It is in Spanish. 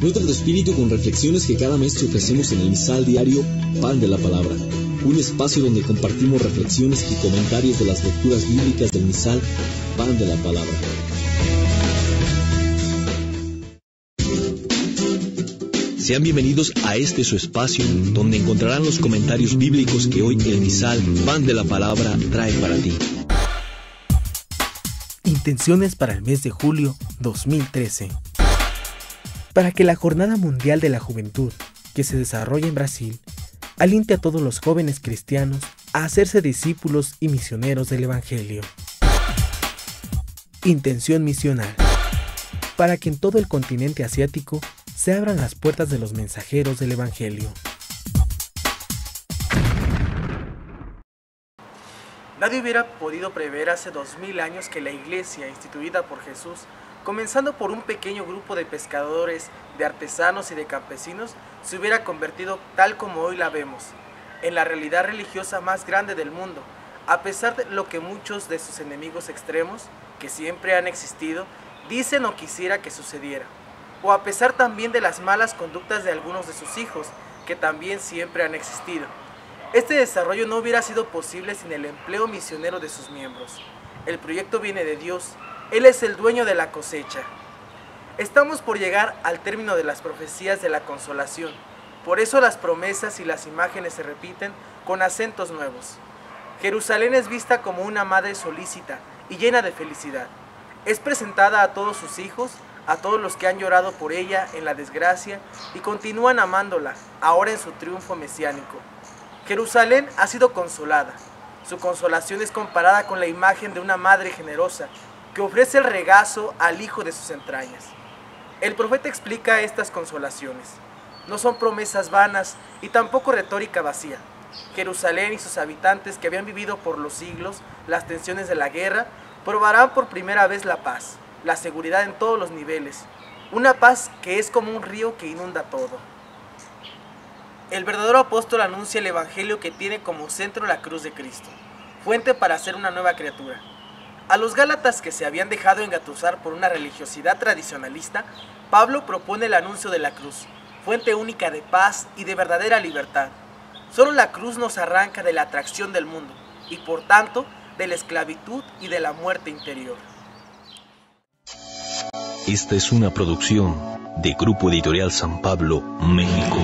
Nutre tu espíritu con reflexiones que cada mes te ofrecemos en el misal diario Pan de la Palabra, un espacio donde compartimos reflexiones y comentarios de las lecturas bíblicas del misal Pan de la Palabra. Sean bienvenidos a este su espacio, donde encontrarán los comentarios bíblicos que hoy el misal Pan de la Palabra trae para ti. Intenciones para el mes de julio 2013. Para que la Jornada Mundial de la Juventud, que se desarrolla en Brasil, aliente a todos los jóvenes cristianos a hacerse discípulos y misioneros del Evangelio. Intención misional. Para que en todo el continente asiático se abran las puertas de los mensajeros del Evangelio. Nadie hubiera podido prever hace dos mil años que la iglesia, instituida por Jesús, comenzando por un pequeño grupo de pescadores, de artesanos y de campesinos, se hubiera convertido tal como hoy la vemos, en la realidad religiosa más grande del mundo, a pesar de lo que muchos de sus enemigos extremos, que siempre han existido, dicen o quisiera que sucediera o a pesar también de las malas conductas de algunos de sus hijos, que también siempre han existido. Este desarrollo no hubiera sido posible sin el empleo misionero de sus miembros. El proyecto viene de Dios, Él es el dueño de la cosecha. Estamos por llegar al término de las profecías de la consolación, por eso las promesas y las imágenes se repiten con acentos nuevos. Jerusalén es vista como una madre solícita y llena de felicidad. Es presentada a todos sus hijos a todos los que han llorado por ella en la desgracia y continúan amándola, ahora en su triunfo mesiánico. Jerusalén ha sido consolada. Su consolación es comparada con la imagen de una madre generosa que ofrece el regazo al hijo de sus entrañas. El profeta explica estas consolaciones. No son promesas vanas y tampoco retórica vacía. Jerusalén y sus habitantes que habían vivido por los siglos las tensiones de la guerra probarán por primera vez la paz la seguridad en todos los niveles, una paz que es como un río que inunda todo. El verdadero apóstol anuncia el Evangelio que tiene como centro la cruz de Cristo, fuente para ser una nueva criatura. A los Gálatas que se habían dejado engatusar por una religiosidad tradicionalista, Pablo propone el anuncio de la cruz, fuente única de paz y de verdadera libertad. Solo la cruz nos arranca de la atracción del mundo y por tanto de la esclavitud y de la muerte interior. Esta es una producción de Grupo Editorial San Pablo, México.